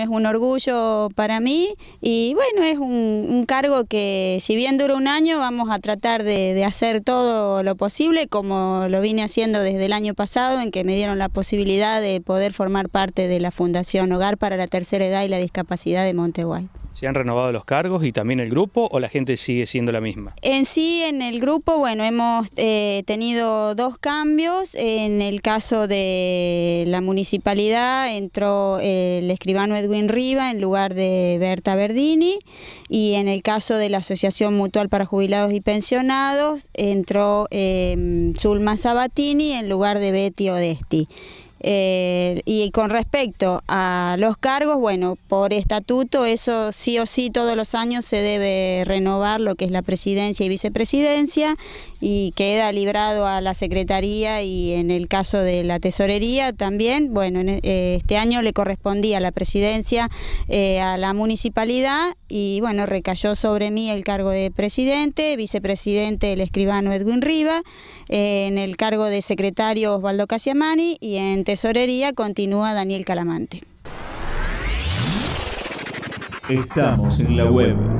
Es un orgullo para mí y bueno, es un, cargo que si bien dura un año vamos a tratar de, hacer todo lo posible como lo vine haciendo desde el año pasado en que me dieron la posibilidad de poder formar parte de la Fundación Hogar para la Tercera Edad y la Discapacidad de Monteguay. ¿Se han renovado los cargos y también el grupo o la gente sigue siendo la misma? En sí, en el grupo, bueno, hemos eh, tenido dos cambios. En el caso de la municipalidad entró el escribano Edwin Riva en lugar de Berta Verdini y en el caso de la Asociación Mutual para Jubilados y Pensionados entró eh, Zulma Sabatini en lugar de Betty Odesti. Eh, y con respecto a los cargos, bueno, por estatuto eso sí o sí todos los años se debe renovar lo que es la presidencia y vicepresidencia y queda librado a la Secretaría y en el caso de la Tesorería también, bueno, eh, este año le correspondía la presidencia eh, a la municipalidad y bueno, recayó sobre mí el cargo de presidente, vicepresidente el escribano Edwin Riva, en el cargo de secretario Osvaldo Casiamani y en tesorería continúa Daniel Calamante. Estamos en la web